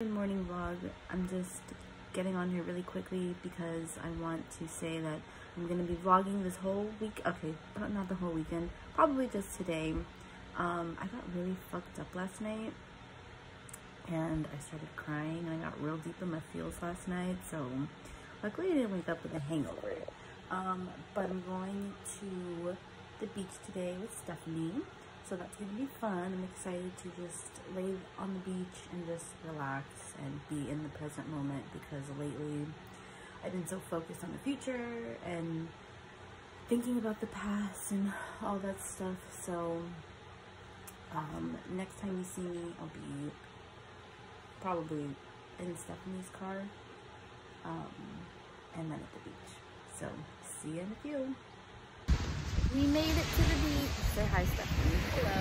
Good morning vlog. I'm just getting on here really quickly because I want to say that I'm going to be vlogging this whole week. Okay, not the whole weekend. Probably just today. Um, I got really fucked up last night and I started crying and I got real deep in my feels last night. So luckily I didn't wake up with a hangover. Um, but I'm going to the beach today with Stephanie. So that's going to be fun. I'm excited to just lay on the beach and just relax and be in the present moment because lately I've been so focused on the future and thinking about the past and all that stuff. So um, next time you see me, I'll be probably in Stephanie's car um, and then at the beach. So see you in a few. We made it to the beach. Say hi, Stephanie. Hello.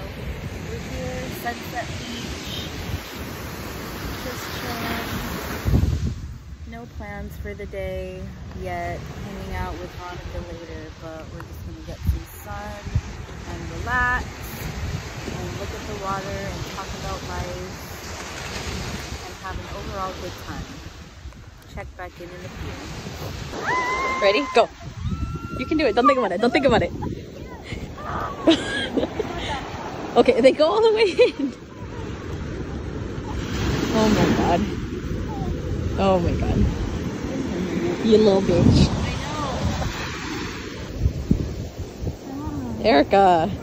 We're here, Sunset Beach. Just chilling. No plans for the day yet. Hanging out with Monica later, but we're just gonna get some sun and relax and look at the water and talk about life and have an overall good time. Check back in in a few. Ready? Go. You can do it. Don't think about it. Don't think about it. okay, they go all the way in. Oh my god. Oh my god. You little bitch. Erica.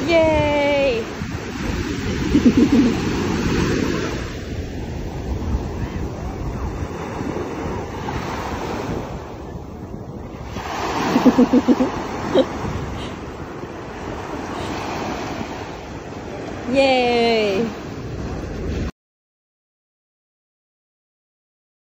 Yay! Yay!